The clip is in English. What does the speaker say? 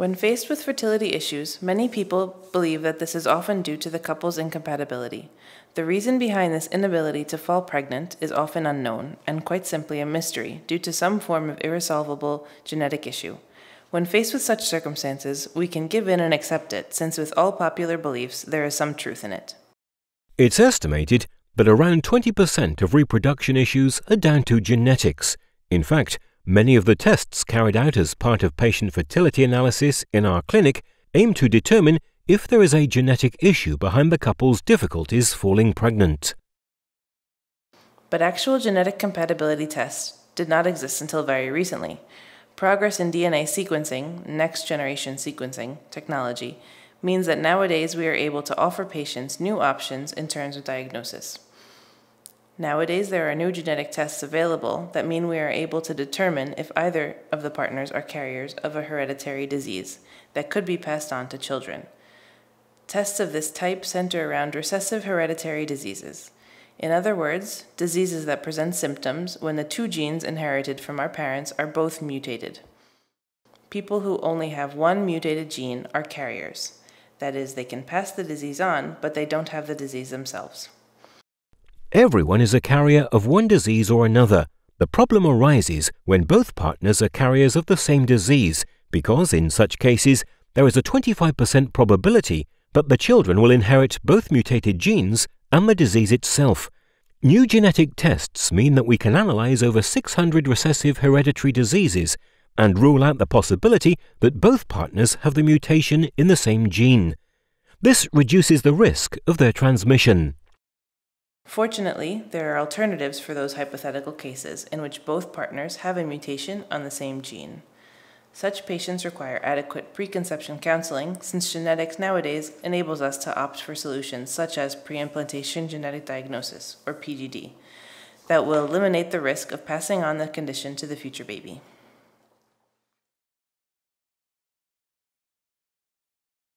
When faced with fertility issues, many people believe that this is often due to the couple's incompatibility. The reason behind this inability to fall pregnant is often unknown and quite simply a mystery due to some form of irresolvable genetic issue. When faced with such circumstances, we can give in and accept it, since with all popular beliefs, there is some truth in it. It's estimated that around 20% of reproduction issues are down to genetics. In fact, Many of the tests carried out as part of patient fertility analysis in our clinic aim to determine if there is a genetic issue behind the couple's difficulties falling pregnant. But actual genetic compatibility tests did not exist until very recently. Progress in DNA sequencing, next generation sequencing technology, means that nowadays we are able to offer patients new options in terms of diagnosis. Nowadays, there are new genetic tests available that mean we are able to determine if either of the partners are carriers of a hereditary disease that could be passed on to children. Tests of this type center around recessive hereditary diseases. In other words, diseases that present symptoms when the two genes inherited from our parents are both mutated. People who only have one mutated gene are carriers. That is, they can pass the disease on, but they don't have the disease themselves. Everyone is a carrier of one disease or another. The problem arises when both partners are carriers of the same disease, because in such cases, there is a 25% probability that the children will inherit both mutated genes and the disease itself. New genetic tests mean that we can analyze over 600 recessive hereditary diseases and rule out the possibility that both partners have the mutation in the same gene. This reduces the risk of their transmission. Fortunately, there are alternatives for those hypothetical cases in which both partners have a mutation on the same gene. Such patients require adequate preconception counseling since genetics nowadays enables us to opt for solutions such as preimplantation genetic diagnosis, or PGD, that will eliminate the risk of passing on the condition to the future baby.